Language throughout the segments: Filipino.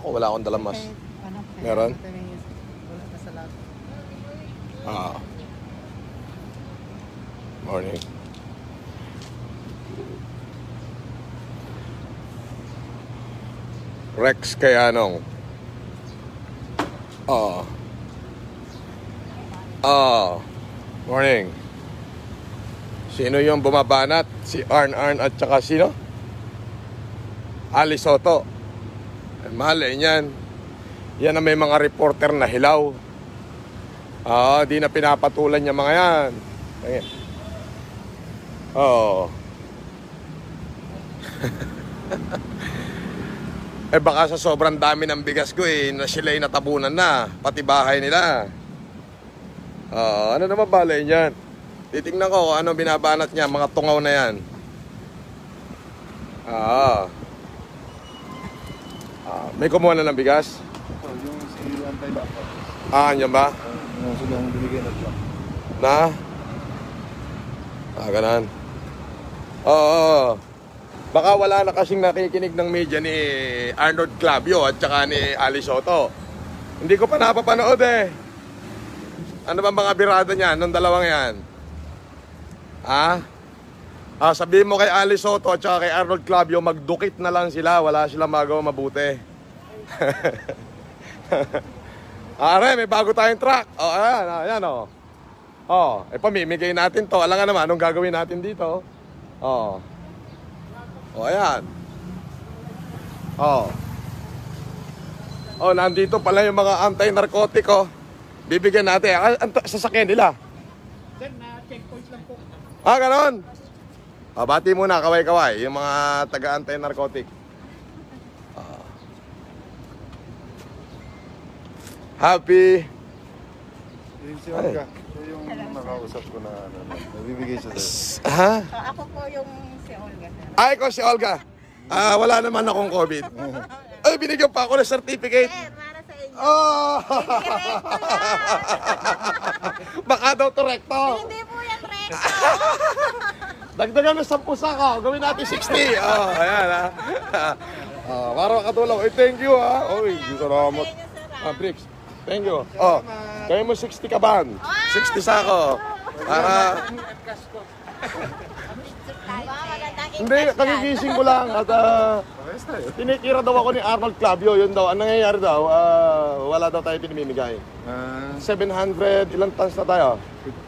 Ako, wala akong dalamas. Meron? Ah. Morning. Rex Kayanong. Oh. Oh. Morning. Sino yung bumabanat? Si Arn Arn at saka sino? Ali Soto. Eh, Mali niyan. Yan ang may mga reporter na hilaw. Ah, di na pinapatulan yung mga yan. Ayan. Oo. eh baka sa sobrang dami ng bigas ko eh, na sila natabunan na, pati bahay nila. Oo, ano naman balay niyan? Titingnan ko ano binabanat niya, mga tungaw na yan. Ah. ah may kumuha na ng bigas? Ito, yung si Antay Lapa. Ah, andyan ba? Yung silang binigay na truck. Na? Ah, ganun. Oo, oo. Baka wala na kasing nakikinig ng media ni Arnold Clavio at saka ni Ali Soto. Hindi ko pa napapanood eh. Ano ba mga birada niya nung dalawang yan? Ha? Ah, sabihin mo kay Ali Soto at saka kay Arnold Clavio, magdukit na lang sila. Wala silang magawa mabuti. Are, may bago tayong truck. Oh, ayan, ayan, oh. Oh, eh pamimigay natin to. Alam nga naman, anong gagawin natin dito? Oh. Oh, ayan. Oh. Oh, nandito pala yung mga anti-narcotic, oh. Bibigyan natin. Ah, ang sasakyan nila. Sir, na checkpoint lang po. Ah, ganon. Ah, bati muna, kaway-kaway. Yung mga taga-anti-narcotic. Happy. Yung si Olga. Siya yung nakausap ko na ano, nabibigay siya sa Ha? So, ako po yung si Olga. Ay, ko si Olga. Ah, wala naman akong COVID. Ay, binigyan pa ako ng certificate. Sir, para sa inyo. Oh! Baka daw to recto. Hindi po yan recto. Dagdagan mo 10 sako. Gawin natin 60. Oh, ayan ha. Ah, para makatulong. Eh, thank you ha. Oy, salamat. Ah. Ah, Bricks. Thank you. Oh, kaya mo 60 kaban. 60 sako. Para, hindi, kagigising ko lang at tayo. tinitira daw ako ni Arnold Clavio. Yun daw. Ang nangyayari daw, ah, wala daw tayo pinamimigay. Ah, 700, ilang tons na tayo?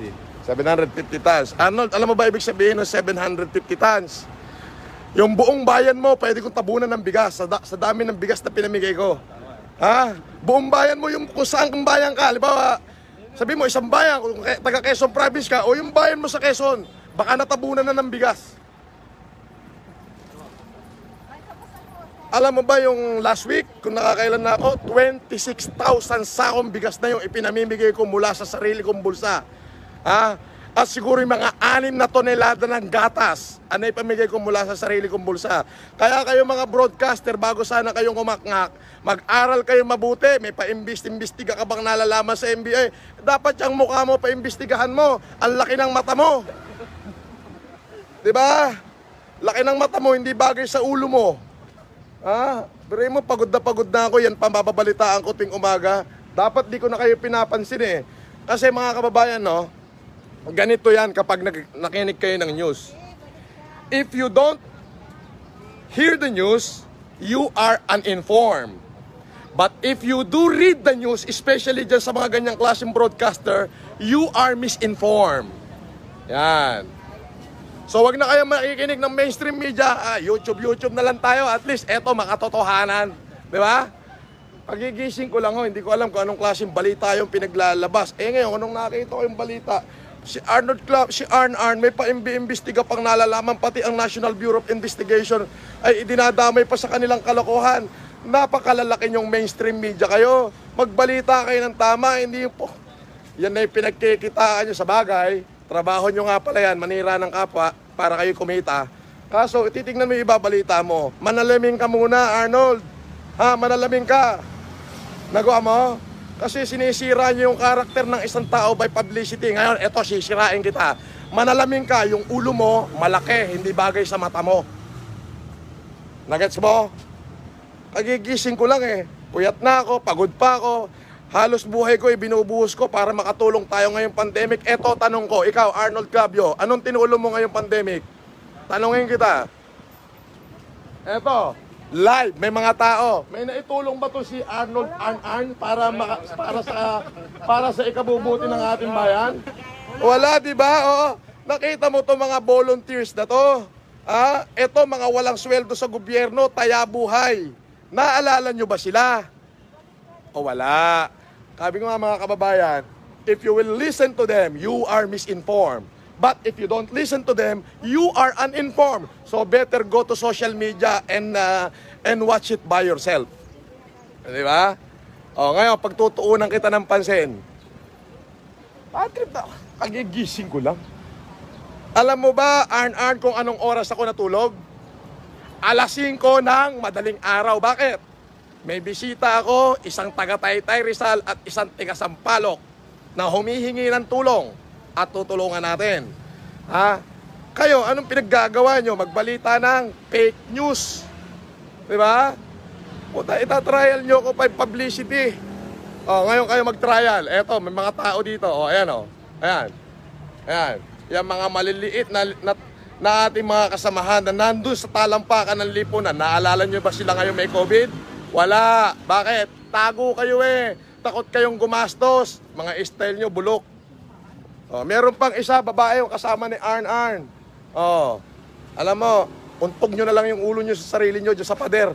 50. 750 tons. Arnold, alam mo ba ibig sabihin ng 750 tons? Yung buong bayan mo, pwede kong tabunan ng bigas sa, da- sa dami ng bigas na pinamigay ko. Ha? Buong bayan mo, yung kung saan kang bayan ka. Halimbawa, sabi mo, isang bayan, kung taga Quezon Province ka, o yung bayan mo sa Quezon, baka natabunan na ng bigas. Alam mo ba yung last week, kung nakakailan na ako, 26,000 sakong bigas na yung ipinamimigay ko mula sa sarili kong bulsa. Ha? At siguro yung mga anim na tonelada ng gatas, ano ipamigay ko mula sa sarili kong bulsa. Kaya kayo mga broadcaster, bago sana kayong kumakngak, mag-aral kayo mabuti, may paimbist-imbestiga ka bang nalalaman sa NBA, dapat yung mukha mo, paimbestigahan mo, ang laki ng mata mo. Ba? Laki ng mata mo, hindi bagay sa ulo mo. Ah, pero mo, pagod na pagod na ako. Yan, pambabalitaan ko tuwing umaga. Dapat di ko na kayo pinapansin eh. Kasi mga kababayan, no, ganito yan kapag nakinig kayo ng news. If you don't hear the news, you are uninformed. But if you do read the news, especially dyan sa mga ganyang klaseng broadcaster, you are misinformed. Yan. So wag na kayo makikinig ng mainstream media. Ah, YouTube, YouTube na lang tayo. At least eto makatotohanan. Di ba? Pagigising ko lang ho, hindi ko alam kung anong klaseng balita yung pinaglalabas. Eh ngayon, anong nakita ko yung balita? Si Arnold Club, si Arn Arn, may pa-imbestiga pang nalalaman, pati ang National Bureau of Investigation ay dinadamay pa sa kanilang kalokohan. Napakalalaki yung mainstream media kayo. Magbalita kayo ng tama, hindi po. Yan na yung pinagkikitaan nyo sa bagay. Trabaho nyo nga pala yan, manira ng kapwa para kayo kumita. Kaso, titignan mo yung ibabalita mo. Manalamin ka muna, Arnold. Ha, manalamin ka. Nagawa mo? Kasi sinisira nyo yung karakter ng isang tao by publicity. Ngayon, eto, sisirain kita. Manalamin ka, yung ulo mo, malaki, hindi bagay sa mata mo. Nagets mo? Kagigising ko lang eh. Puyat na ako, pagod pa ako. Halos buhay ko, ibinubuhos ko para makatulong tayo ngayong pandemic. Eto, tanong ko, ikaw, Arnold Clavio, anong tinulong mo ngayong pandemic? Tanungin kita. Eto, live, may mga tao. May naitulong ba to si Arnold Arn Arn para maka- para sa para sa ikabubuti ng ating bayan? Wala, di ba? Oo. Nakita mo to mga volunteers na to. Ah, ito mga walang sweldo sa gobyerno, taya buhay. Naalala nyo ba sila? O wala. Sabi ko nga mga kababayan, if you will listen to them, you are misinformed. But if you don't listen to them, you are uninformed. So better go to social media and uh, and watch it by yourself. Di ba? O ngayon, pagtutuunan kita ng pansin. Patrip na, kagigising ko lang. Alam mo ba, Arn-Arn, kung anong oras ako natulog? Alas 5 ng madaling araw. Bakit? May bisita ako, isang taga Taytay Rizal at isang taga Sampaloc na humihingi ng tulong at tutulungan natin. Ha? Kayo, anong pinaggagawa nyo? Magbalita ng fake news. Di ba? Puta, itatrial nyo ko pa publicity. O, ngayon kayo mag-trial. Eto, may mga tao dito. O, ayan o. Ayan. Ayan. Yung mga maliliit na, na, na ating mga kasamahan na nandun sa talampakan ng lipunan. Naalala nyo ba sila ngayon may COVID? Wala. Bakit? Tago kayo eh. Takot kayong gumastos. Mga style nyo, bulok. Oh, meron pang isa, babae yung kasama ni Arn Arn. Oh, alam mo, untog nyo na lang yung ulo nyo sa sarili nyo dyan sa pader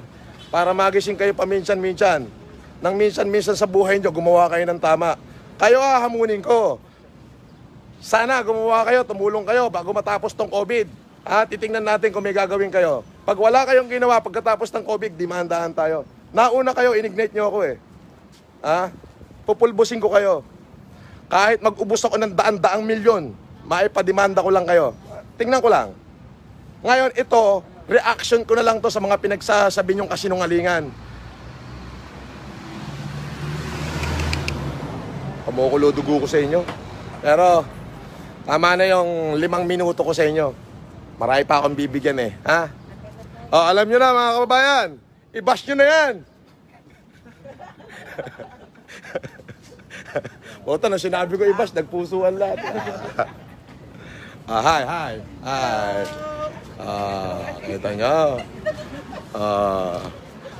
para magising kayo paminsan-minsan. Nang minsan-minsan sa buhay nyo, gumawa kayo ng tama. Kayo ah, hamunin ko. Sana gumawa kayo, tumulong kayo bago matapos tong COVID. Ha, titingnan natin kung may gagawin kayo. Pag wala kayong ginawa pagkatapos ng COVID, demandahan tayo. Nauna kayo, inignite nyo ako eh. Ha? Pupulbusin ko kayo. Kahit mag-ubos ako ng daan-daang milyon, maipademanda ko lang kayo. Tingnan ko lang. Ngayon, ito, reaction ko na lang to sa mga pinagsasabi niyong kasinungalingan. Kumukulo dugo ko sa inyo. Pero, tama na yung limang minuto ko sa inyo. Marami pa akong bibigyan eh. Ha? O, alam nyo na mga kababayan, i-bash nyo na yan. Puta, na sinabi ko i-bash, nagpusuan lahat. ah, hi, hi. Hi. Ah, kita nyo. Ah,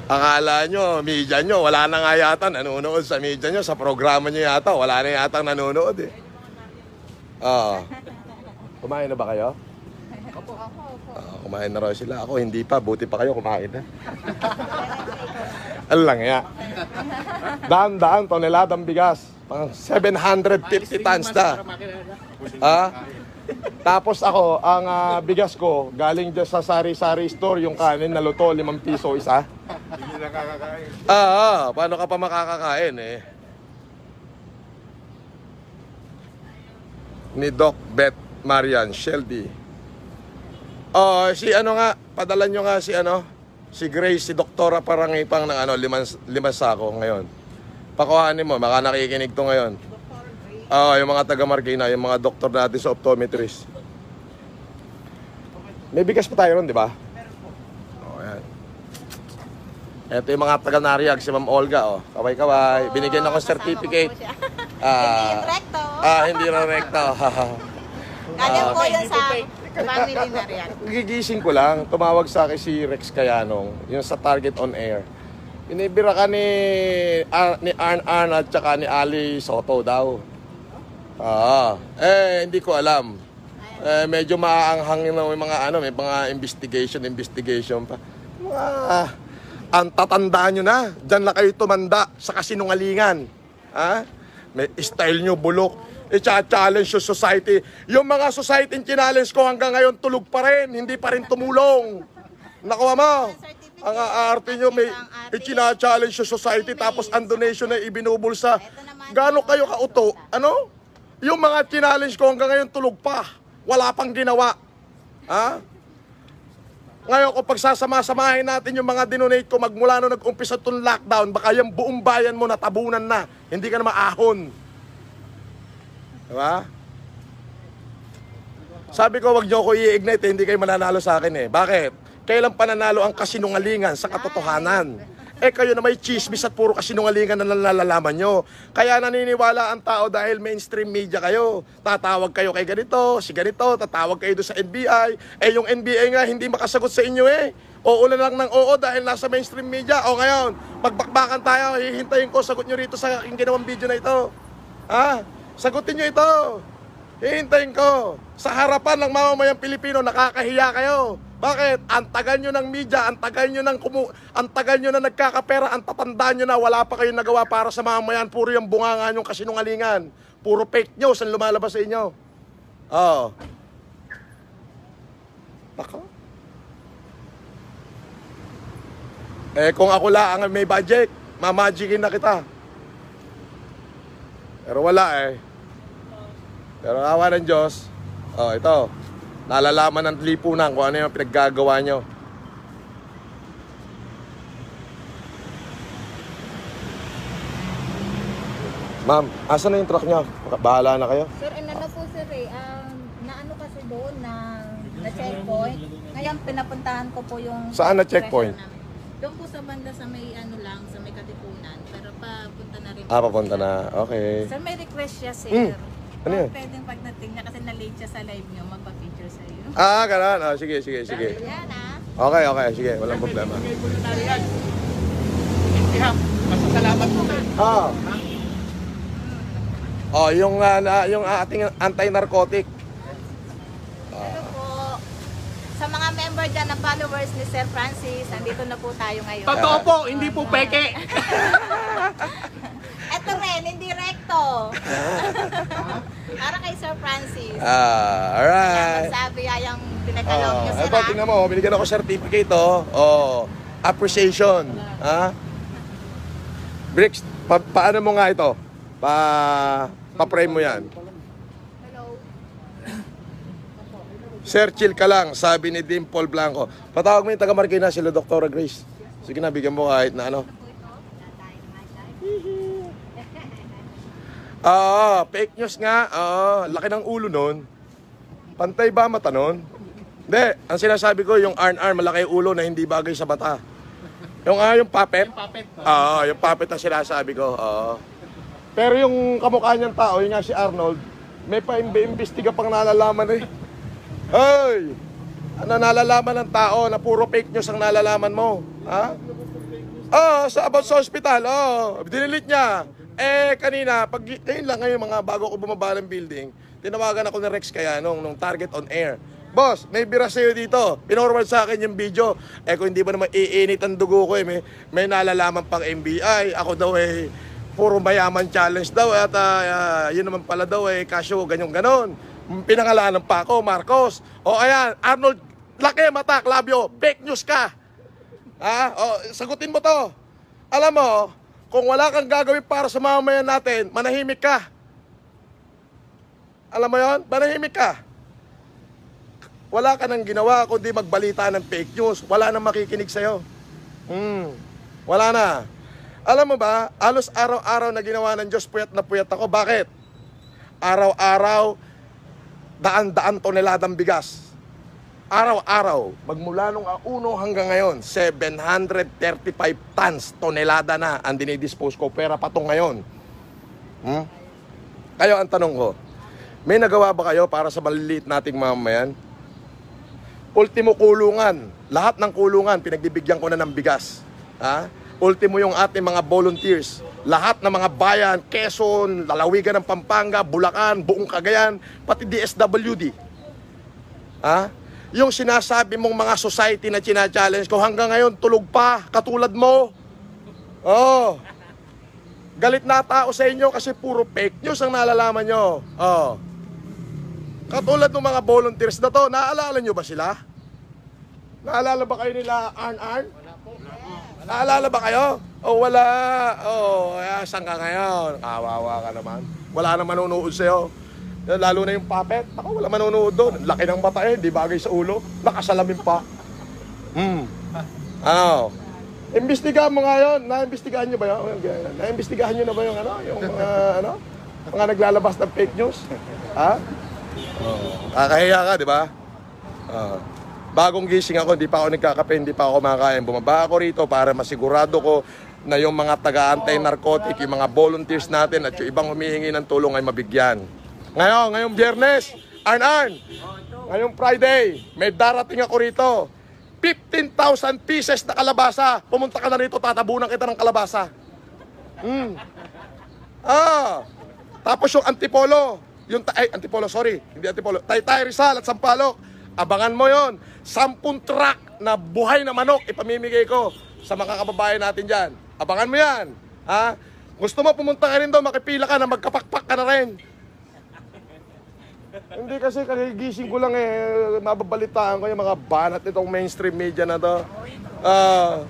akala nyo, media nyo, wala na nga yata nanonood sa media nyo, sa programa nyo yata, wala na yata nanonood eh. Ah, kumain na ba kayo? Ah, kumain na raw sila. Ako hindi pa, buti pa kayo kumain na. Ano lang ya. Daan-daan, toneladang bigas. Pang 750 tons na. Ah? Tapos ako, ang ah, bigas ko, galing dyan sa sari-sari store, yung kanin na luto, 5 piso isa. Hindi nakakakain. Ah, ah, paano ka pa makakakain eh? Ni Doc Beth Marian Shelby. Oh, si ano nga, padala nyo nga si ano, si Grace, si Doktora Parangipang ng ano, liman, liman sako ngayon. Pakuhanin mo, baka nakikinig to ngayon. Oo, yung mga taga Marikina, yung mga doktor natin sa optometrist. May bigas pa tayo ron, di ba? Oo, yan. Ito yung mga taga Nariag, si Ma'am Olga, oh. Kaway-kaway. Binigyan ako ng certificate. Hindi Ah, recto. ah, hindi na rekta. Ganyan po yun sa family na. Gigising ko lang, tumawag sa akin si Rex Kayanong, yung sa Target on Air. Inibira ka ni, Ar- ni Arn Arn at saka ni Ali Soto daw. Ah, eh, hindi ko alam. Eh, medyo maaanghang na may mga ano, may mga investigation, investigation pa. Mga, ang tatandaan nyo na, dyan na kayo tumanda sa kasinungalingan. Ha? May style nyo bulok. I-challenge yung society. Yung mga society challenge ko hanggang ngayon tulog pa rin, hindi pa rin tumulong. Nakuha mo? Ang aarte nyo may i-challenge yung society tapos ang donation na ibinubulsa. Gaano kayo kauto? Ano? Yung mga challenge ko hanggang ngayon tulog pa. Wala pang ginawa. Ha? Ngayon, kung pagsasama-samahin natin yung mga dinonate ko magmula nung nag-umpisa itong lockdown, baka yung buong bayan mo natabunan na. Hindi ka na maahon. Diba? Sabi ko, wag niyo ako i-ignite, eh, hindi kayo mananalo sa akin eh. Bakit? Kailan pananalo ang kasinungalingan sa katotohanan? Eh kayo na may chismis at puro kasinungalingan na nalalaman nyo. Kaya naniniwala ang tao dahil mainstream media kayo. Tatawag kayo kay ganito, si ganito, tatawag kayo doon sa NBI. Eh yung NBI nga hindi makasagot sa inyo eh. Oo na lang ng oo dahil nasa mainstream media. O ngayon, magbakbakan tayo, hihintayin ko, sagot nyo rito sa aking ginawang video na ito. Ha? Sagutin nyo ito. Hihintayin ko. Sa harapan ng mamamayang Pilipino, nakakahiya kayo. Bakit? Ang tagal nyo ng media, ang tagal nyo ng kumu ang tagal nyo na nagkakapera, ang tatandaan nyo na wala pa kayong nagawa para sa mamayan. Puro yung bunganga nyong kasinungalingan. Puro fake news ang lumalabas sa inyo. Oo. Nako. Eh kung ako lang ang may budget, mamagicin na kita. Pero wala eh. Pero awa ng Diyos, oh ito, nalalaman ng lipunan kung ano yung pinaggagawa nyo. Ma'am, asan na yung truck nyo? Bahala na kayo. Sir, ano na po sir eh, um, naano kasi doon na, na checkpoint. Ngayon pinapuntahan ko po yung... Saan na checkpoint? namin. Doon po sa banda sa may ano lang, sa may katipunan. Pero papunta na rin. Ah, papunta na. Okay. Sir, may request siya sir. Hmm. Ano yun? Pwedeng pagdating niya kasi na-late siya sa live niyo, iyo. Ah, ganun. Ah, sige, sige, sige. Yan ah. Okay, okay, sige. Walang problema. Masasalamat po sir. Ah. Oh, yung ah, na, yung ating anti-narcotic. Hello po. Sa mga member dyan na followers ni Sir Francis, andito na po tayo ngayon. Totoo po, hindi po peke. Recto. Para kay Sir Francis. Ah, alright. Sabi ay ang pinagkalog Oh, niyo sila. tingnan mo, binigyan ako certificate, oh. Oh, appreciation. Ha? Bricks, pa paano mo nga ito? Pa, pa-frame mo yan. Hello. Sir, chill ka lang, sabi ni Dimple Blanco. Patawag mo yung taga Marikina, sila Dr. Grace. Sige na, bigyan mo kahit na ano. Oo, fake news nga. Oo, laki ng ulo nun. Pantay ba mata nun? Hindi, ang sinasabi ko, yung arn-arn, malaki yung ulo na hindi bagay sa bata. Yung, ah, yung puppet, Puppet. Oo, yung puppet na sinasabi ko. Oo. Pero yung kamukha niyang tao, yung nga si Arnold, may pa-imbestiga pang nalalaman eh. Hoy! Ano nalalaman ng tao na puro fake news ang nalalaman mo? Ha? Oo, sa about sa hospital, oo. Dinilit niya. Eh, kanina, pag, ayun lang ngayon mga bago ko bumaba ng building, tinawagan ako ni Rex kaya nung, nung target on air. Boss, may bira sa'yo dito. Pinorward sa akin yung video. Eh kung hindi ba naman iinit ang dugo ko eh, may, may nalalaman pang MBI. Ako daw eh, puro mayaman challenge daw at ah, yun naman pala daw eh, kasyo ganyan ganon. Pinangalanan pa ako, Marcos. O ayan, Arnold, laki mata, Clavio, fake news ka. Ha? O, sagutin mo to. Alam mo, kung wala kang gagawin para sa mamamayan natin, manahimik ka. Alam mo yon? Manahimik ka. Wala ka nang ginawa kundi magbalita ng fake news. Wala nang makikinig sa'yo. Hmm. Wala na. Alam mo ba, alos araw-araw na ginawa ng Diyos, puyat na puyat ako. Bakit? Araw-araw, daan-daan toneladang bigas. Araw-araw, magmula nung uno hanggang ngayon, 735 tons, tonelada na ang dinidispose ko. Pera pa to ngayon. Hmm? Kayo ang tanong ko, may nagawa ba kayo para sa maliliit nating mamamayan? Ultimo kulungan, lahat ng kulungan, pinagbibigyan ko na ng bigas. Ha? Ultimo yung ating mga volunteers, lahat ng mga bayan, Quezon, lalawigan ng Pampanga, Bulacan, buong Cagayan, pati DSWD. Ha? Yung sinasabi mong mga society na china-challenge ko hanggang ngayon tulog pa, katulad mo. Oh. Galit na tao sa inyo kasi puro fake news ang nalalaman nyo. Oh. Katulad ng mga volunteers na to, naalala nyo ba sila? Naalala ba kayo nila Arn Arn? Naalala ba kayo? O wala. Oh, eh, saan ka ngayon? Kawawa ka naman. Wala na manonood sa'yo. Lalo na yung puppet. Ako, wala manonood doon. Laki ng mata eh, di bagay sa ulo. Nakasalamin pa. Hmm. Ano? Imbestigahan mo nga yun. Naimbestigahan nyo ba yun? Naimbestigahan nyo na ba yung ano? Yung mga ano? Mga naglalabas ng fake news? Ha? Oh. Kakahiya ka, di ba? Ah. Bagong gising ako, hindi pa ako nagkakape, hindi pa ako kumakain. Bumaba ako rito para masigurado ko na yung mga taga-anti-narcotic, yung mga volunteers natin at yung ibang humihingi ng tulong ay mabigyan. Ngayon, ngayong biyernes, Arn Arn, ngayong Friday, may darating ako rito. 15,000 pieces na kalabasa. Pumunta ka na rito, tatabunan kita ng kalabasa. Mm. Ah, tapos yung antipolo, yung ay, antipolo, sorry, hindi antipolo, Taytay Rizal at Sampalok. Abangan mo yon. Sampung truck na buhay na manok ipamimigay ko sa mga kababayan natin dyan. Abangan mo yan. Ha? Gusto mo pumunta ka rin doon, makipila ka na magkapakpak ka na rin. Hindi kasi kagigising ko lang eh, mababalitaan ko yung mga banat nitong mainstream media na to. Ah,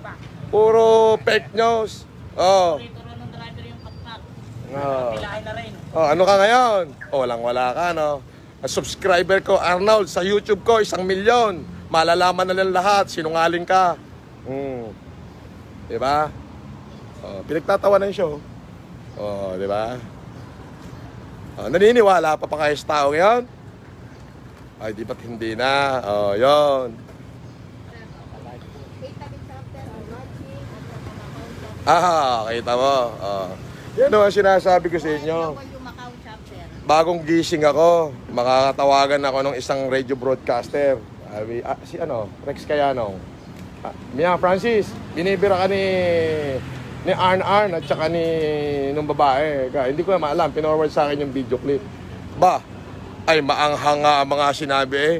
puro fake news. Oh. Oh. Oh, ano ka ngayon? Oh, walang wala ka, no? Ang subscriber ko, Arnold, sa YouTube ko, isang milyon. Malalaman na lang lahat, sinungaling ka. Hmm. Di ba? Oh, pinagtatawa ng show. Oh, di Oh, naniniwala pa pa kayo sa tao ngayon? Ay, di ba't hindi na? Oh, yon. Ah, kita mo. Oh. Yan ang sinasabi ko sa inyo. Bagong gising ako, makakatawagan ako ng isang radio broadcaster. Sabi, ah, si ano, Rex Cayanong. Ah, Mia Francis, binibira ka ni ni Arn Arn at saka ni nung babae. Ka, hindi ko na maalam, pinorward sa akin yung video clip. Ba, ay maanghang nga ang mga sinabi eh.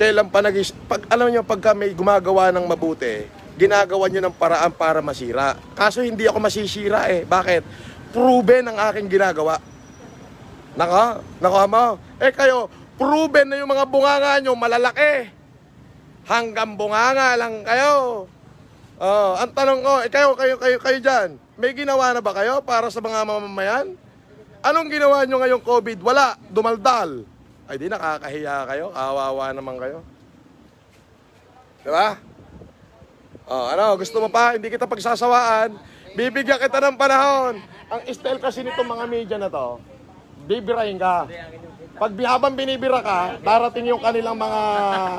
Kailan pa nag pag alam niyo pagka may gumagawa ng mabuti, ginagawa niyo ng paraan para masira. Kaso hindi ako masisira eh. Bakit? Proven ang aking ginagawa. Naka, naka mo. Eh kayo, proven na yung mga bunganga nyo malalaki. Hanggang bunganga lang kayo. Oh, ang tanong ko, eh kayo, kayo, kayo, kayo dyan, may ginawa na ba kayo para sa mga mamamayan? Anong ginawa nyo ngayong COVID? Wala, dumaldal. Ay di nakakahiya kayo, kawawa naman kayo. Di ba? Oh, ano, gusto mo pa? Hindi kita pagsasawaan. Bibigyan kita ng panahon. Ang style kasi nitong mga media na to, bibirahin ka. Pag habang binibira ka, darating yung kanilang mga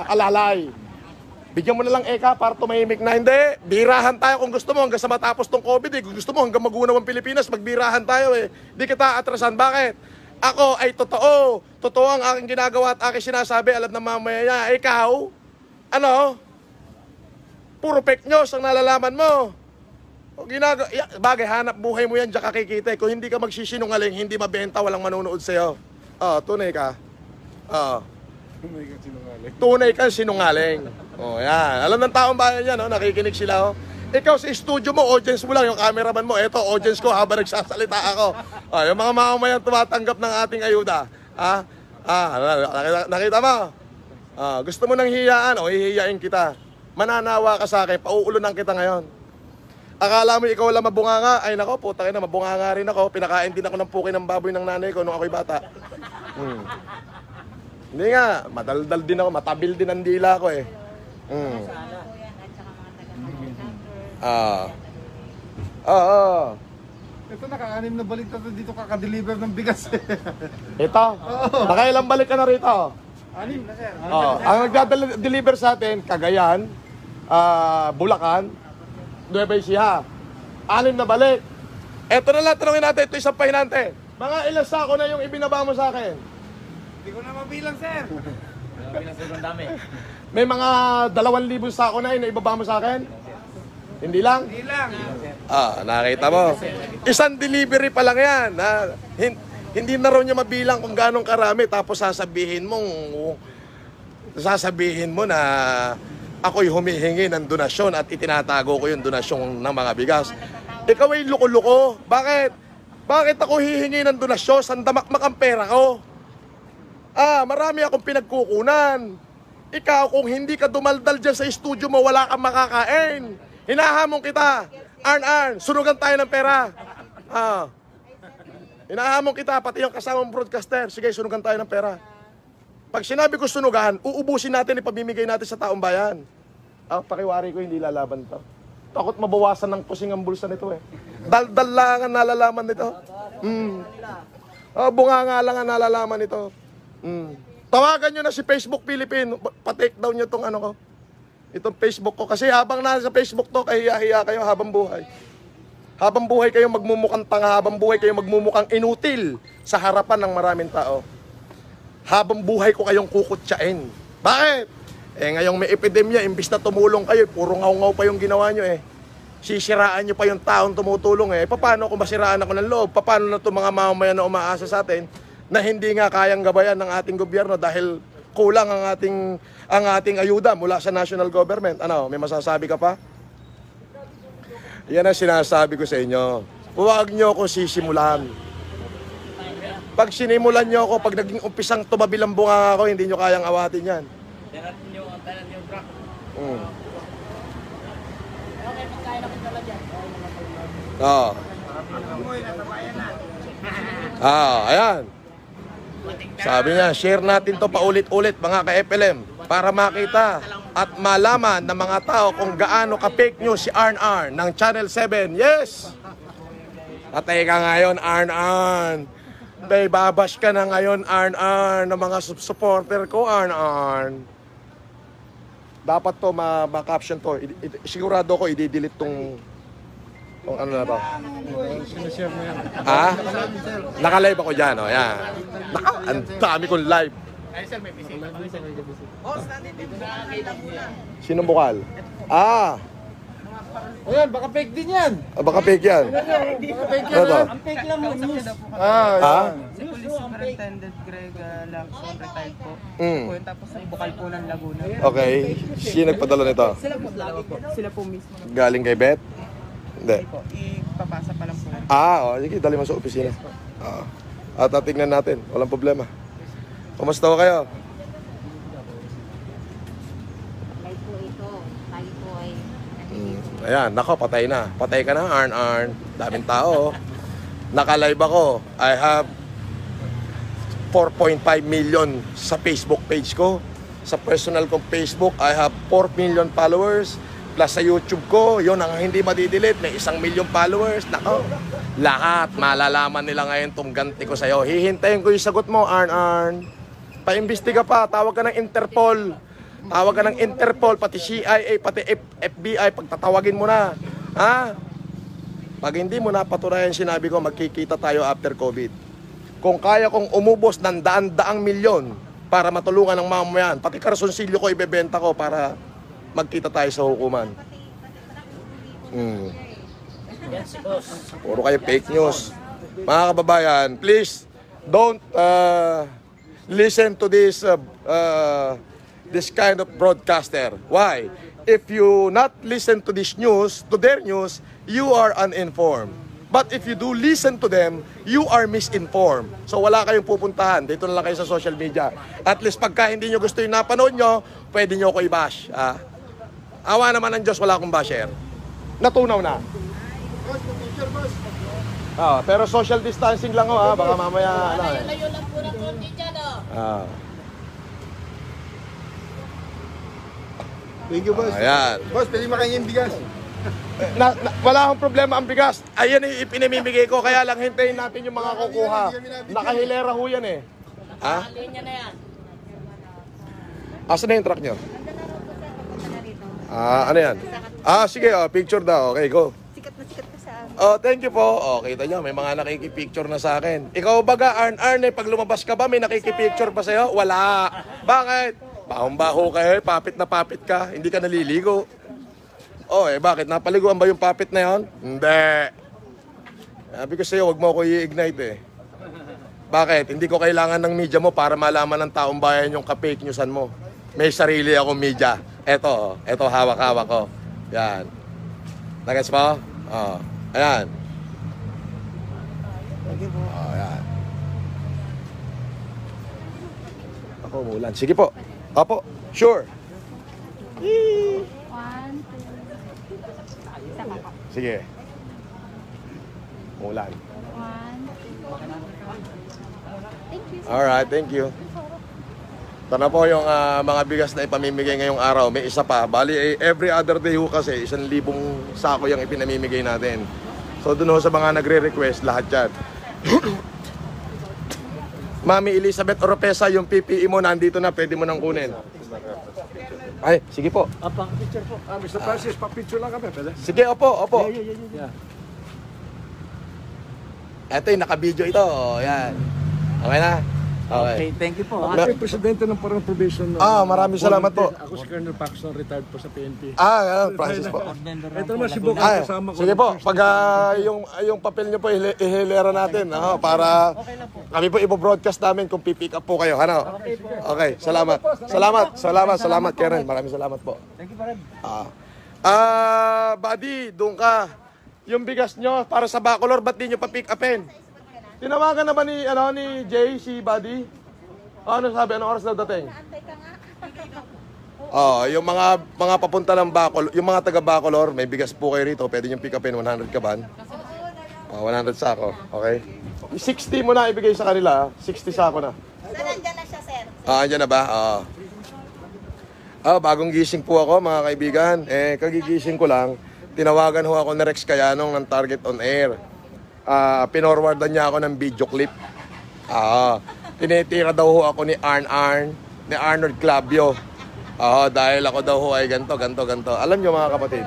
alalay. Bigyan mo na lang eka para tumahimik na. Hindi, birahan tayo kung gusto mo hanggang sa matapos tong COVID eh. Kung gusto mo hanggang magunaw ang Pilipinas, magbirahan tayo eh. Di kita atrasan. Bakit? Ako ay totoo. Totoo ang aking ginagawa at aking sinasabi. Alam ng mamaya Ikaw, ano? Puro fake news ang nalalaman mo. O ginaga ya, bagay, hanap buhay mo yan, diyan ka kikita. eh. Kung hindi ka magsisinungaling, hindi mabenta, walang manonood sa'yo. Oh, tunay ka. Oh. May kasinungaling. Tunay kang sinungaling. Oh, yan. Alam ng taong bayan yan, oh, nakikinig sila, oh. Ikaw sa studio mo, audience mo lang, yung cameraman mo, eto, audience ko habang nagsasalita ako. Oh, yung mga mamamayan tumatanggap ng ating ayuda. Ah, ah, nakita, nakita mo? Ah, gusto mo ng hiyaan, o hihiyain kita. Mananawa ka sa akin, pauulunan kita ngayon. Akala mo ikaw lang mabunganga, ay nako, puta na, mabunganga rin ako. Pinakain din ako ng puki ng baboy ng nanay ko nung ako'y bata. Hmm. Hindi nga, madaldal din ako, matabil din ang dila ko eh. Mm. Ah. Ah, ah. Ito naka-anim na balik na to dito kaka-deliver ng bigas. Ito, nakailang balik ka na rito. Anim na sir. Oh, ang nagda-deliver sa atin, Cagayan, ah, Bulacan, Nueva Ecija. Anim na balik. Ito na lang, tanongin natin, ito isang pahinante. Mga ilang sako na yung ibinaba mo sa akin? Hindi ko na mabilang sir. May mga dalawang libong sako na yun na ibaba mo sa akin? Hindi lang? Hindi lang. Ah, nakita mo. Isang delivery pa lang yan. Ha? Hin- hindi na raw niya mabilang kung ganong karami tapos sasabihin mong sasabihin mo na ako'y humihingi ng donasyon at itinatago ko yung donasyon ng mga bigas. Ikaw ay luko-luko. Bakit? Bakit ako hihingi ng donasyon? Sandamakmak ang pera ko. Ah, marami akong pinagkukunan. Ikaw, kung hindi ka dumaldal dyan sa studio mo, wala kang makakain. Hinahamon kita. Arn, arn, sunugan tayo ng pera. Ah. Hinahamon kita, pati yung kasamang broadcaster. Sige, sunugan tayo ng pera. Pag sinabi ko sunugan, uubusin natin, ipamimigay natin sa taong bayan. Ah, pakiwari ko, hindi lalaban to. Takot mabawasan ng kusing ang bulsa nito eh. Daldal lang ang nalalaman nito. Mm. Oh, bunga nga lang ang nalalaman nito. Mm. Tawagan nyo na si Facebook Philippine. Pa-take down nyo tong ano ko. Itong Facebook ko. Kasi habang nasa Facebook to, kahiya-hiya kayo habang buhay. Habang buhay kayo magmumukhang tanga, habang buhay kayo magmumukhang inutil sa harapan ng maraming tao. Habang buhay ko kayong kukutsain. Bakit? Eh ngayong may epidemya, imbis na tumulong kayo, puro ngaw-ngaw pa yung ginawa nyo eh. Sisiraan nyo pa yung taong tumutulong eh. Paano kung masiraan ako ng loob? Paano na itong mga mamamayan na umaasa sa atin na hindi nga kayang gabayan ng ating gobyerno dahil kulang ang ating ang ating ayuda mula sa national government. Ano, may masasabi ka pa? Yan ang sinasabi ko sa inyo. Huwag nyo ako sisimulan. Pag sinimulan nyo ako, pag naging umpisang tumabilang bunga ako, hindi nyo kayang awatin yan. Tanan nyo, tanan yung truck. Mm. Oo. Ah, ayan. Sabi niya, share natin to paulit-ulit mga ka-FLM para makita at malaman ng mga tao kung gaano ka-fake news si Arn Arn ng Channel 7. Yes! Patay ka ngayon, Arn Arn. Bay, babash ka na ngayon, Arn Arn, ng mga sup- supporter ko, Arn Arn. Dapat to, ma- ma-caption to. I- i- sigurado ko, i-delete tong, tong ano na to. Ha? Naka-live ako dyan, oh, yan. Naka, ang dami kong live. Ay, sir, may bisita. Sino bukal? Ah, Ayan, baka fake din yan. ah, baka fake yan. Baka fake Ano to? fake lang yung news. Ah, Ha? yan. Si Police Superintendent Greg uh, Lacson, retired po. Mm. Po tapos ang bukal po ng Laguna. Okay. Sino nagpadala nito? Sila po. Sila po mismo. Galing kay Beth? Hindi. po, ipapasa pa lang po. Ah, oh, sige, dali mo sa opisina. Ah. At tingnan natin, walang problema. Kumusta ho kayo? Tayo po ito. Tayo po ay Mm, ayan, nako, patay na. Patay ka na, Arn Arn. Daming tao. Naka-live ako. I have 4.5 million sa Facebook page ko. Sa personal kong Facebook, I have 4 million followers. Plus sa YouTube ko, yun ang hindi madidelete. May isang million followers. Nako, lahat malalaman nila ngayon tong ganti ko sa'yo. Hihintayin ko yung sagot mo, Arn Arn. Paimbestiga pa, tawag ka ng Interpol. Tawag ka ng Interpol, pati CIA, pati F- FBI, pagtatawagin mo na. Ha? Pag hindi mo napatunayan sinabi ko, magkikita tayo after COVID. Kung kaya kong umubos ng daan-daang milyon para matulungan ng mamamayan, pati karasonsilyo ko ibebenta ko para magkita tayo sa hukuman. Mm. Puro kayo fake news. Mga kababayan, please don't uh, listen to this uh, uh, this kind of broadcaster. Why? If you not listen to this news, to their news, you are uninformed. But if you do listen to them, you are misinformed. So wala kayong pupuntahan. Dito na lang kayo sa social media. At least pagka hindi nyo gusto yung napanood nyo, pwede nyo ako i-bash. Ah. Awa naman ng Diyos, wala akong basher. Natunaw na. Ah, pero social distancing lang ho ha, baka mamaya ano. eh. Layo lang po ng konti dyan, oh. Ah, Thank you, boss. ayan. Boss, pwede makanya yung bigas. Na, na- wala akong problema ang bigas. Ayan yung ipinamimigay ko, kaya lang hintayin natin yung mga kukuha. Nakahilera ho yan eh. Ha? Linya na yan. Asan na yung truck nyo? Ah, ano yan? Ah, sige, oh, picture daw. Okay, go. Sikat na sikat ka sa Oh, thank you po. Oh, kita nyo, may mga nakikipicture na sa akin. Ikaw baga, Arn Arn, eh, pag lumabas ka ba, may nakikipicture pa sa'yo? Wala. Bakit? Bahong-baho ka eh, papit na papit ka, hindi ka naliligo. Oh, eh bakit? Napaliguan ba yung papit na yon? Hindi. Sabi ko sa'yo, wag mo ako i-ignite eh. Bakit? Hindi ko kailangan ng media mo para malaman ng taong bayan yung ka-fake newsan mo. May sarili akong media. Eto, oh. eto hawak-hawak ko. Yan. Nagets mo? Oh. Ayan. Oh, ayan. Ako, umulan. Sige po. Apo, sure. One, two. Isa pa po. Sige. Umulan. One, two. Thank you. Alright, thank you. Ito na po yung ah, mga bigas na ipamimigay ngayong araw. May isa pa. Bali, eh, every other day ho kasi, isang libong sako yung ipinamimigay natin. So, dun ho sa mga nagre-request, lahat yan. Mami Elizabeth Oropesa, yung PPE mo nandito na, pwede mo nang kunin. Ay, sige po. Apa, picture po. Ah, Mr. Francis, pa-picture lang kami, pwede? Sige, opo, opo. Yeah, yeah, yeah. Ito yung naka-video ito. Oh, Yan. Okay na? Okay. Okay, thank you po. Ma- Ako yung presidente ng parang probation. Ah, maraming salamat po. Ako si Colonel Paxton, retired po sa PNP. Ah, ganun, Francis po. Ito naman si Bok, Ay, kasama ko. sige po, pag ah, yung, yung papel niyo po, ihile- ihilera natin. Ano, para kami po ipo-broadcast namin kung pipick up po kayo. Ano? Okay, salamat. Salamat, salamat, salamat, Karen. Maraming salamat po. Thank you, Brad. Ah, ah buddy, doon ka. Yung bigas nyo para sa Bacolor, ba't di nyo pa-pick upin? Tinawagan na ba ni, ano, ni Jay, si buddy? Ano sabi? Anong oras daw dating? Antay ka nga. Oh, yung mga mga papunta ng Bacolor, yung mga taga Bacolor, may bigas po kayo rito, pwede nyo pick upin 100 kaban. Oh, 100 sako, okay? 60 mo na ibigay sa kanila, 60 sako na. So, nandyan na siya, sir. Ah, andyan na ba? Ah. Ah, bagong gising po ako mga kaibigan. Eh, kagigising ko lang, tinawagan ho ako ni Rex Kayanong ng Target on Air. Ah, pinorwardan niya ako ng video clip. Ah, tinitira daw ho ako ni Arn Arn, ni Arnold Clavio. Ah, dahil ako daw ho ay ganto, ganto, ganto. Alam niyo mga kapatid,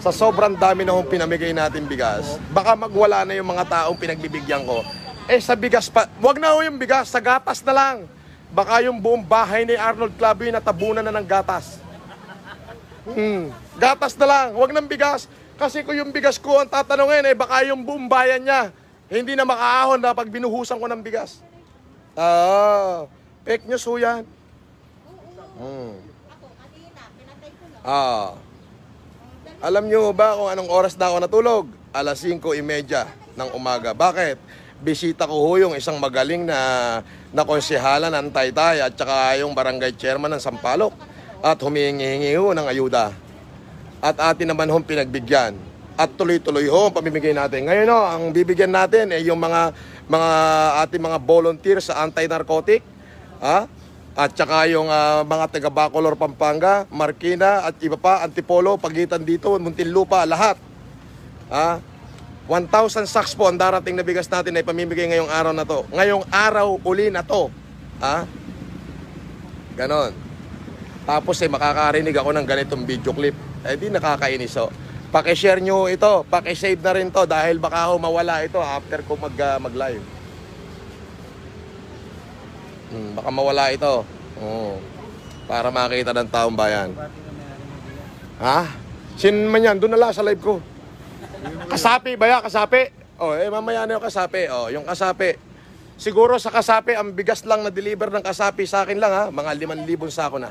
sa sobrang dami na hong pinamigay natin bigas, baka magwala na yung mga taong pinagbibigyan ko. Eh sa bigas pa, wag na ho yung bigas, sa gatas na lang. Baka yung buong bahay ni Arnold Clavio natabunan na ng gatas. Hmm, gatas na lang, wag ng bigas. Kasi kung yung bigas ko ang tatanungin, eh baka yung buong bayan niya, hindi na makaahon na pag binuhusan ko ng bigas. Ah, fake news ho yan. Na. Ah. Alam nyo ba kung anong oras na ako natulog? Alas 5.30 ng umaga. Bakit? Bisita ko ho yung isang magaling na na konsehala ng Taytay at saka yung barangay chairman ng Sampaloc at humihingi ho ng ayuda. At atin naman hong pinagbigyan. At tuloy-tuloy ho pamimigay natin. Ngayon ho, ang bibigyan natin ay yung mga mga ating mga volunteer sa anti-narcotic. Ha? At saka yung ah, mga taga Bacolor, Pampanga, Marikina at iba pa, Antipolo, pagitan dito, Muntinlupa, lahat. Ha? 1,000 sacks po ang darating na bigas natin ay pamimigay ngayong araw na to. Ngayong araw uli na to. Ha? Ganon. Tapos eh makakarinig ako ng ganitong video clip. Eh di nakakainis oh. Paki-share nyo ito, paki-save na rin to dahil baka ho mawala ito after ko mag, ah, mag-live. Hmm, baka mawala ito. Oo. Para makita ng taong bayan. Ha? Sin man yan? Doon na lang sa live ko. Kasapi ba ya? Kasapi? Oh, eh mamaya na yung kasapi. Oh, yung kasapi. Siguro sa kasapi, ang bigas lang na deliver ng kasapi sa akin lang ha. Mga 5,000 sako na.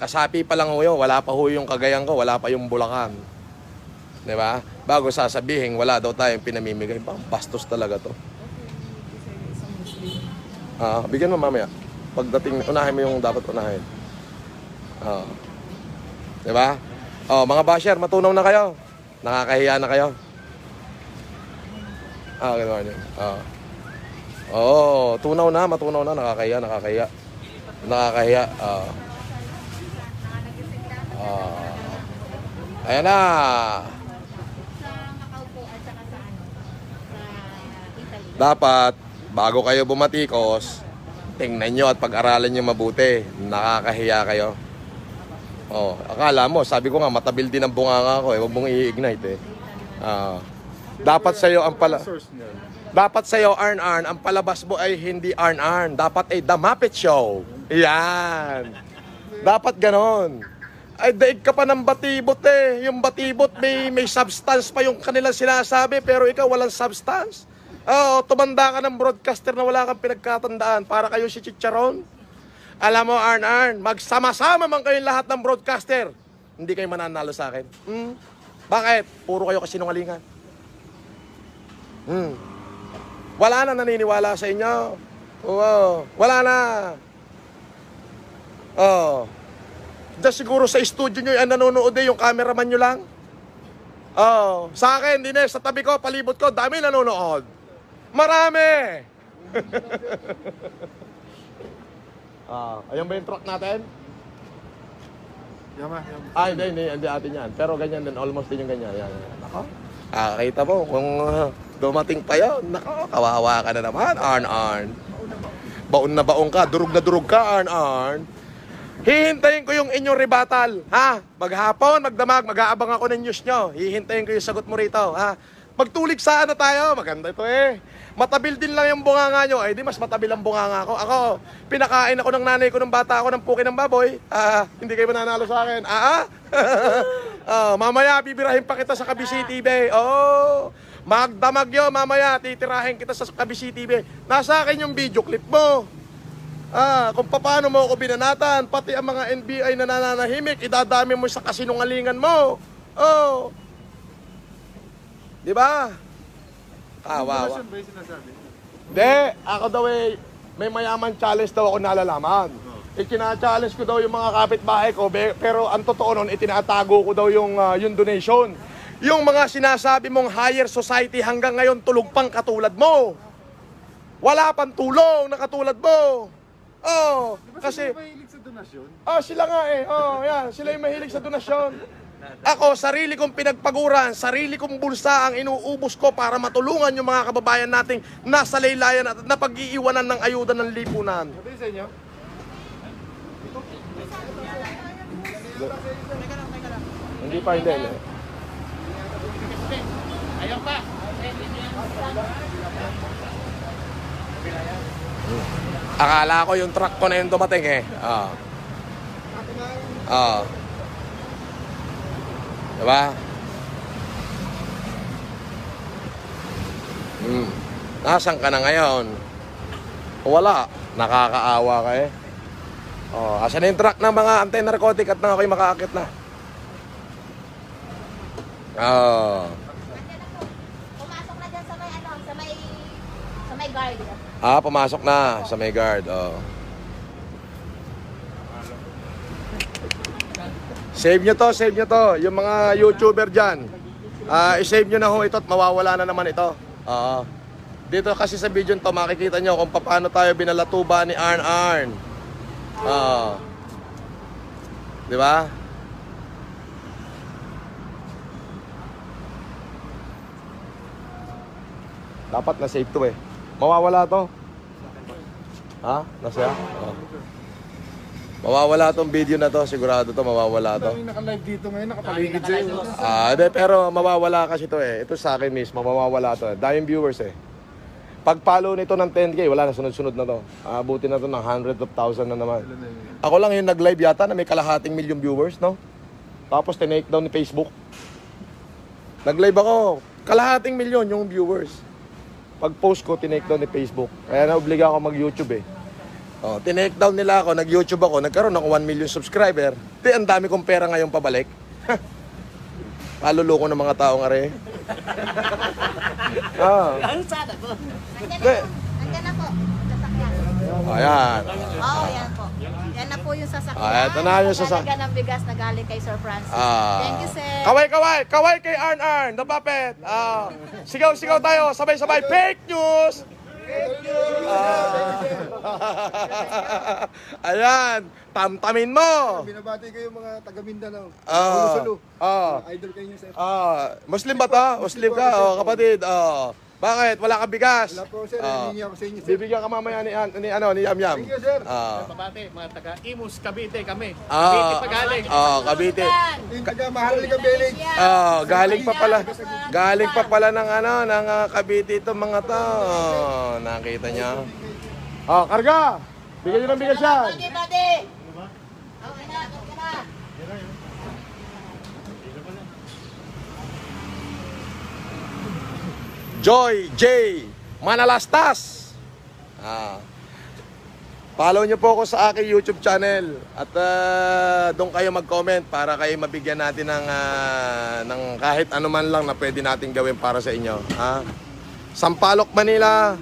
Kasapi pa lang ho yun. Wala pa ho yung kagayan ko. Wala pa yung bulakan. Di ba? Bago sasabihin, wala daw tayong pinamimigay. Bang bastos talaga to. Ah, bigyan mo mamaya. Pagdating, unahin mo yung dapat unahin. Ah. 'Di ba? Oh, mga basher, matunaw na kayo. Nakakahiya na kayo. Ah, gano'n yun. Ah. Oo, tunaw na, matunaw na, nakakahiya, nakakahiya. Nakakahiya. Ah. Ah. Ayan na. Sa Macau po at saka sa ano, sa Italy. Dapat, bago kayo bumatikos, tingnan nyo at pag-aralan nyo mabuti. Nakakahiya kayo. Oh, akala mo, sabi ko nga, matabil din ang bunganga ko eh. Huwag mong i-ignite eh. Ah. dapat sa'yo ang pala... Dapat sa'yo, Arn Arn, ang palabas mo ay hindi Arn Arn. Dapat ay The Muppet Show. Yan. Dapat ganon. Ay, daig ka pa ng batibot eh. Yung batibot, may, may substance pa yung kanilang sinasabi, pero ikaw walang substance. Oo, tumanda ka ng broadcaster na wala kang pinagkatandaan para kayo si Chicharon. Alam mo, Arn Arn, magsama-sama man kayong lahat ng broadcaster. Hindi kayo mananalo sa akin. Hmm? Bakit? Puro kayo kasinungalingan. Hmm. Wala na naniniwala sa inyo. Oo, wala na. Oh. Diyan siguro sa studio nyo, ang nanonood eh, yung cameraman nyo lang. Oh, sa akin, din eh, sa tabi ko, palibot ko, dami nanonood. Marami! ah, ayun ba yung truck natin? Yama, yama. Ah, hindi, hindi, hindi atin yan. Pero ganyan din, almost din yung ganyan. Yan, yan. Nako. Ah, kita mo, kung uh, dumating pa yun, nako, kawawa ka na naman, Arn Arn. Baon na baon ka, durog na durog ka, Arn Arn. Hihintayin ko yung inyong rebuttal, ha? Maghapon, magdamag, mag-aabang ako ng news nyo. Hihintayin ko yung sagot mo rito, ha? Magtulik sana tayo, maganda ito eh. Matabil din lang yung bunganga nyo, ay di mas matabil ang bunganga ko. Ako, pinakain ako ng nanay ko ng bata ako ng puki ng baboy. Ah, hindi kayo mananalo sa akin. Ah, ah? oh, mamaya, bibirahin pa kita sa Kabisi TV. Oh, magdamag yun, mamaya, titirahin kita sa Kabisi TV. Nasa akin yung video clip mo. Ah, kung paano mo ako binanatan, pati ang mga NBI na nananahimik, idadami mo sa kasinungalingan mo. Oh. Di ba? Kawawa. Sinasabi? Hindi, ako daw eh, may mayaman challenge daw ako nalalaman. Ikina-challenge ko daw yung mga kapitbahay ko, pero ang totoo nun, itinatago ko daw yung, ah, yung donation. Yung mga sinasabi mong higher society hanggang ngayon tulog pang katulad mo. Wala pang tulong na katulad mo. Oh, kasi... Kasi mahilig sa donasyon. Oh, sila nga eh. Oh, yan. Sila yung mahilig sa donasyon. Ako, sarili kong pinagpaguran, sarili kong bulsa ang inuubos ko para matulungan yung mga kababayan nating nasa laylayan at napag-iiwanan ng ayuda ng lipunan. Sabi sa inyo? Hindi pa, hindi. hindi. Ayaw pa. Akala ko yung truck ko na yung dumating eh. Ah. Ah. Diba? Hmm. Nasaan ka na ngayon? Wala. Nakakaawa ka eh. Oh, asan na yung truck ng mga anti-narcotic at na ako'y makaakit na? Oh. Nandiyan na po. Pumasok na dyan sa may ano, sa may sa may guard. Ah, pumasok na sa may guard. Oh. Save nyo to, save nyo to. Yung mga YouTuber dyan. Ah, i-save nyo na ho ito at mawawala na naman ito. Oo. Dito kasi sa video to, makikita nyo kung paano tayo binalatuba ni Arn Arn. Oo. Di ba? Dapat na save to eh. Mawawala to. Ha? Nasaya? Oh. Mawawala tong video na to, sigurado to mawawala to. Daming naka-live dito ngayon, nakapaligid sa'yo. Ah, de, pero mawawala kasi to eh. Ito sa akin mismo, mawawala to. eh. Daming viewers eh. Pag follow nito ng 10k, wala na sunod-sunod na to. Abuti na to ng hundreds of thousand na naman. Ako lang yung nag-live yata na may kalahating million viewers, no? Tapos tinake down ni Facebook. Nag-live ako, kalahating milyon yung viewers. Pag post ko, tinake down ni Facebook. Kaya naobliga ako mag-YouTube eh. Oh, tinake down nila ako, nag-YouTube ako, nagkaroon ako 1 million subscriber. Di, ang dami kong pera ngayon pabalik. Maluloko ng mga tao nga rin. ah. Nandiyan na po. Nandiyan na po. Sasakyan. Ayan. Oo, yan po. Yan na po yung sasakyan. Ah, eto na yung sasakyan. Talaga ng bigas na galing kay Sir Francis. Ah. Thank you, sir. Kaway, kaway! Kaway kay Arn Arn, the puppet! Ah. sigaw, sigaw tayo, sabay-sabay. Fake news! Ah. Ayan, tamtamin mo! Binabati kayo mga taga Mindanao. Ah. Sulu. Ah. Idol kayo sir. Ah, Muslim ba to? Muslim ka? Oh, kapatid. Oh. Bakit? Wala kang bigas? Wala po sir, Ah. hihingi ako sa inyo sir. Bibigyan ka mamaya ni, ni ano ni Yam Yam. Thank you sir. Ah. Babate, mga taga Imus, Cavite kami. Ah. Cavite pa galing. Oh, Cavite. Yung taga Maharlika Village. Oh, galing pa pala. Galing pa pala ng ano, ng ah, Cavite itong mga to. Oh, nakita niyo. Oh, karga. Bigyan niyo ng bigas yan. Buddy, buddy. Okay na, okay na. Joy J. Manalastas. Ah. Follow niyo po ako sa aking YouTube channel at ah, doon kayo mag-comment para kayo mabigyan natin ng ah, ng kahit ano man lang na pwede natin gawin para sa inyo. Ha? Sampaloc, Manila.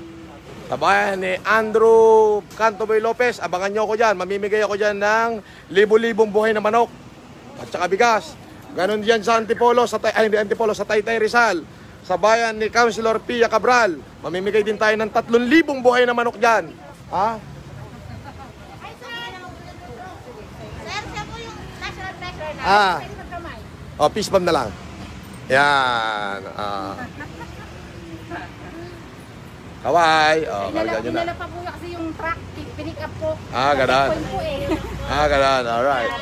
Tabayan ni Andrew Cantoboy Lopez. Abangan niyo ako diyan. Mamimigay ako diyan ng libo-libong buhay na manok at saka bigas. Ganon diyan sa Antipolo, sa ay, Antipolo, sa Taytay Rizal. Sa bayan ni Councilor Pia Cabral. Mamimigay din tayo ng 3,000 buhay na manok diyan. Ha? Ay, sir. Sir, siya po yung national treasurer na. Ah. O, peace bomb na lang. Yan. Ah. Kawai. O, karga nyo na. Pa po kasi yung truck, pinick up po. Ah, ganun. Eh. Ah, ganun. Alright.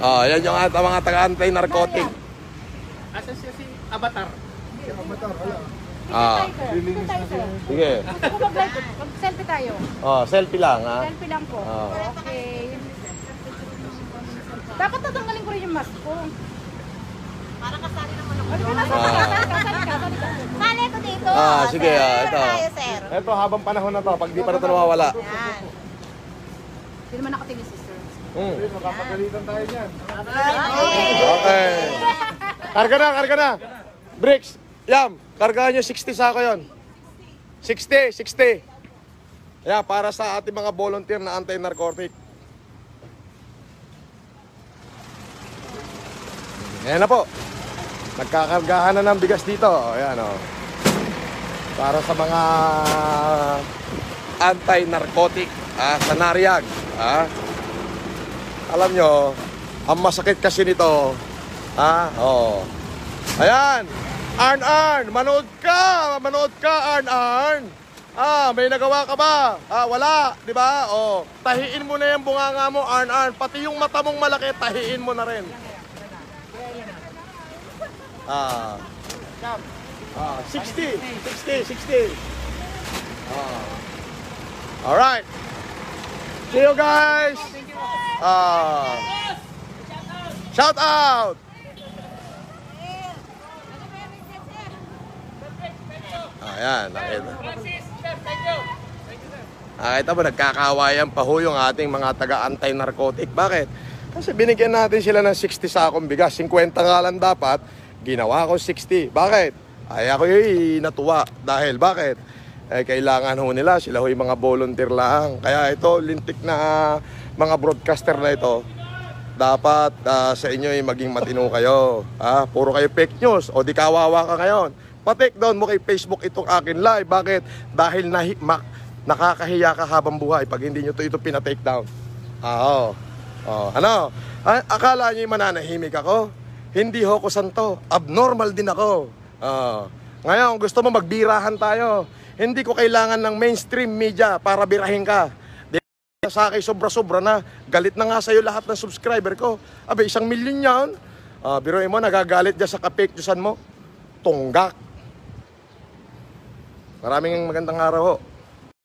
Oh, yan yung at mga taga-anti-narcotic. Asan siya si Avatar? Ah, sige. Ko. Mag-selfie tayo. Oh, selfie lang, ha? Selfie lang po. Oh. Okay. Dapat tatanggalin ko rin yung mask ko. Para kasali naman ako. Ah. Sali ka, sali ka, sali ka. Sali ito dito. Ah, sige, sir. ah, ito. Tayo, sir. Ito, habang panahon na to, pag di pa na ito nawawala. Yan. Hindi naman nakatingin si sir. Hmm. Makapagalitan tayo niyan. Okay. Okay. Karga na, karga na. Bricks. Yam, kargahan nyo 60 sako yon. 60, 60. Yeah, para sa ating mga volunteer na anti-narcotic. Ayan na po. Nagkakargahan na ng bigas dito. Ayan o. Para sa mga anti-narcotic ah, sa Nariag. Ah. Alam nyo, ang masakit kasi nito, ah, oh. Ayan, Arn Arn, manood ka, manood ka, Arn Arn. Ah, may nagawa ka ba? Ah, wala, di ba? Oh, tahiin mo na yung bunganga mo, Arn Arn. Pati yung mata mong malaki, tahiin mo na rin. Ah. Ah, 60, 60, 60. Ah. All right. See you guys. Ah. Shout out. Ayan, nakita. Nakita mo, nagkakawayan pa ho yung ating mga taga-anti-narcotic. Bakit? Kasi binigyan natin sila ng 60 sakong bigas. 50 nga lang dapat, ginawa ko 60. Bakit? Ay ako yung natuwa. Dahil bakit? Eh, kailangan ho nila, sila ho yung mga volunteer lang. Kaya ito, lintik na mga broadcaster na ito, dapat ah, sa inyo ay maging matino kayo. Ah, puro kayo fake news o di kawawa ka ngayon. Pa-take down mo kay Facebook itong akin live. Bakit? Dahil ma- nakakahiya ka habang buhay pag hindi nyo to ito pina-take down. Ah, oo. Oh, ano? Ah, akala nyo yung mananahimik ako? Hindi ho ko santo. Abnormal din ako. Ah. ngayon, gusto mo magbirahan tayo. Hindi ko kailangan ng mainstream media para birahin ka sa akin sobra-sobra na. Galit na nga sa'yo lahat ng subscriber ko. Abe, isang milyon yan. Uh, biruin mo, nagagalit dyan sa kapik mo. Tunggak. Maraming magandang araw ho.